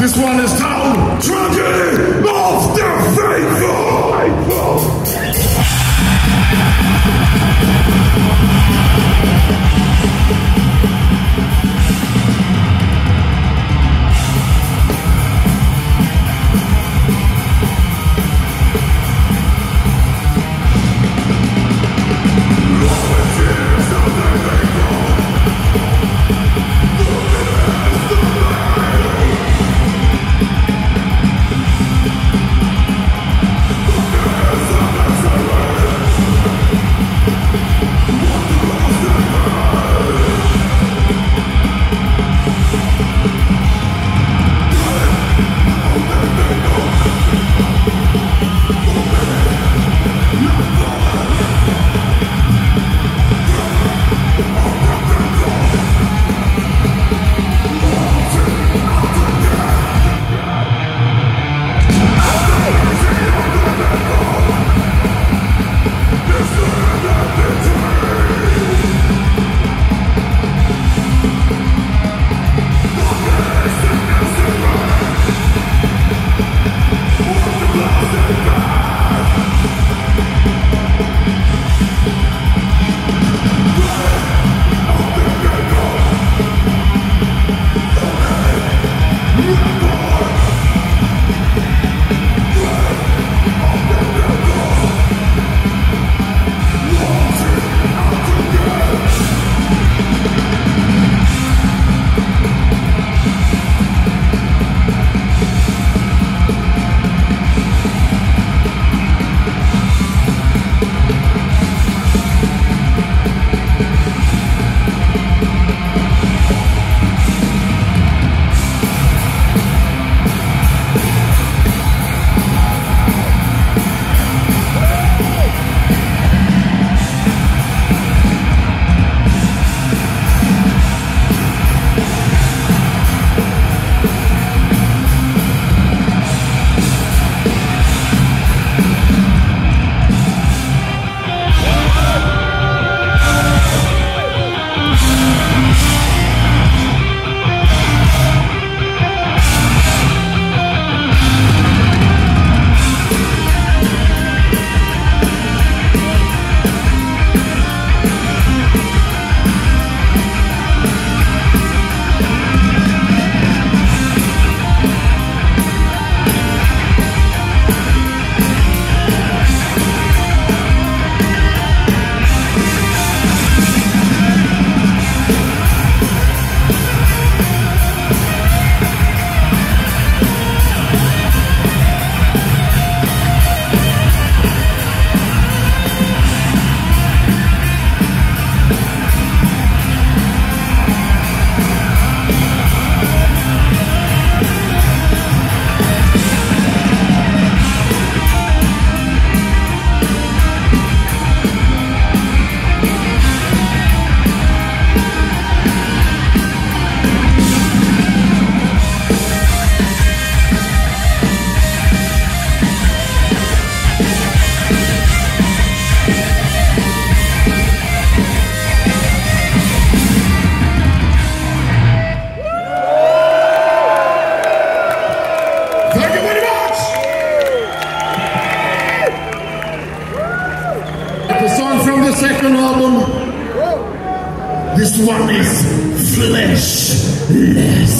This one is called Tragedy of the Faithful. Thank This one is Fleshless.